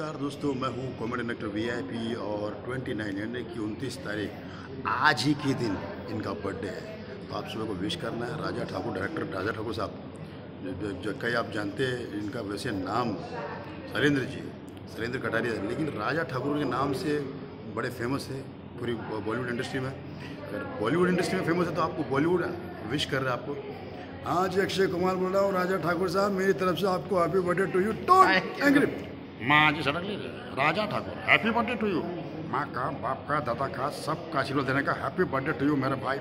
नमस्कार दोस्तों मैं हूँ कॉमेडी एक्टर वीआईपी और 29 यानी कि 29 तारीख आज ही के दिन इनका बर्थडे है। तो आप सभी को विश करना है राजा ठाकुर डायरेक्टर राजा ठाकुर साहब। जो कई आप जानते हैं इनका वैसे नाम सरेंद्र जी सरेंद्र कटारिया लेकिन राजा ठाकुर के नाम से बड़े फ़ेमस है पूरी बॉलीवुड इंडस्ट्री में। अगर बॉलीवुड इंडस्ट्री में फ़ेमस है तो आपको बॉलीवुड विश कर रहे हैं आपको। आज अक्षय कुमार बोल रहा हूँ राजा ठाकुर साहब मेरी तरफ़ से आपको happy birthday to you don't angry माँ आज जी सडकली Raja Thakur happy birthday to you माँ का, बाप का, दादा का सब का आशीर्वाद देने का हैप्पी बर्थडे टू यू मेरे भाई।